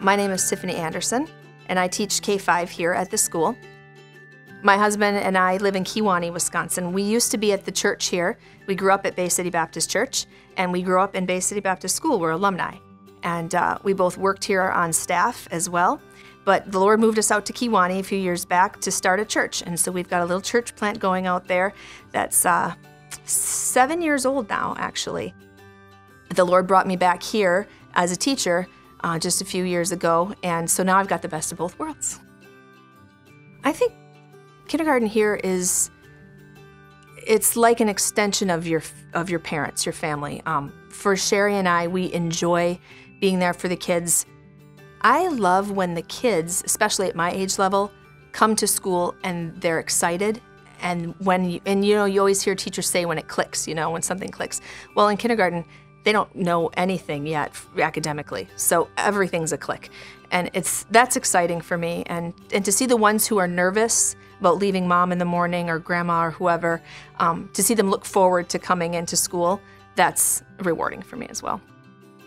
My name is Tiffany Anderson, and I teach K 5 here at the school. My husband and I live in Kewaunee, Wisconsin. We used to be at the church here. We grew up at Bay City Baptist Church, and we grew up in Bay City Baptist School. We're alumni. And uh, we both worked here on staff as well. But the Lord moved us out to Kewaunee a few years back to start a church. And so we've got a little church plant going out there that's uh, seven years old now, actually. The Lord brought me back here as a teacher uh, just a few years ago, and so now I've got the best of both worlds. I think kindergarten here is it's like an extension of your of your parents, your family. Um, for Sherry and I, we enjoy being there for the kids. I love when the kids, especially at my age level, come to school and they're excited. And when you, and you know, you always hear teachers say when it clicks, you know, when something clicks. Well, in kindergarten, they don't know anything yet academically. So everything's a click. And it's that's exciting for me and and to see the ones who are nervous about leaving mom in the morning or grandma or whoever, um, to see them look forward to coming into school, that's rewarding for me as well.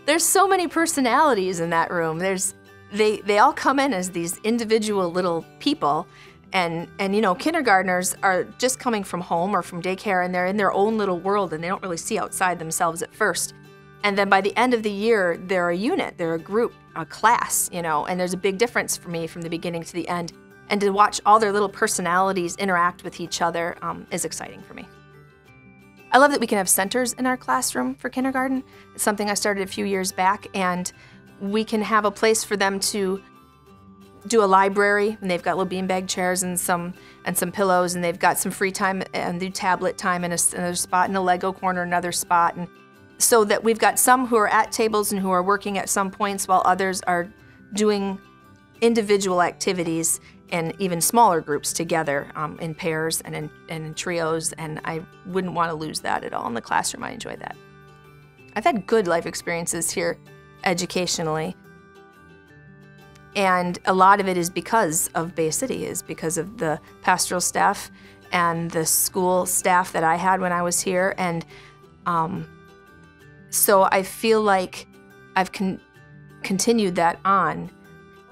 There's so many personalities in that room. There's they they all come in as these individual little people and and you know kindergartners are just coming from home or from daycare and they're in their own little world and they don't really see outside themselves at first and then by the end of the year, they're a unit, they're a group, a class, you know, and there's a big difference for me from the beginning to the end. And to watch all their little personalities interact with each other um, is exciting for me. I love that we can have centers in our classroom for kindergarten. It's something I started a few years back, and we can have a place for them to do a library, and they've got little beanbag chairs and some and some pillows, and they've got some free time and do tablet time in a, another spot, in a Lego corner, another spot, and so that we've got some who are at tables and who are working at some points while others are doing individual activities in even smaller groups together um, in pairs and in, and in trios, and I wouldn't want to lose that at all in the classroom. I enjoy that. I've had good life experiences here educationally, and a lot of it is because of Bay City, is because of the pastoral staff and the school staff that I had when I was here, and um, so I feel like I've con- continued that on.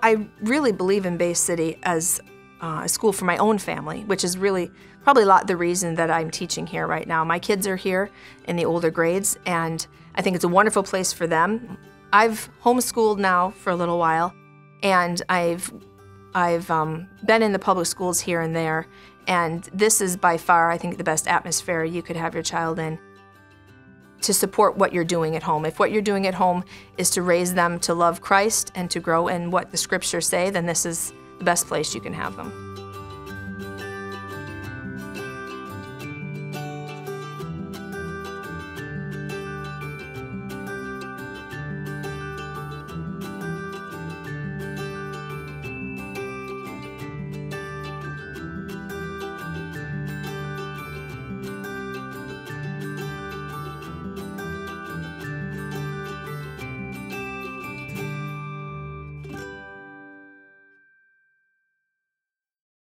I really believe in Bay City as uh, a school for my own family, which is really probably a lot the reason that I'm teaching here right now. My kids are here in the older grades, and I think it's a wonderful place for them. I've homeschooled now for a little while, and I've I've um, been in the public schools here and there, and this is by far, I think, the best atmosphere you could have your child in to support what you're doing at home. If what you're doing at home is to raise them to love Christ and to grow in what the scriptures say, then this is the best place you can have them.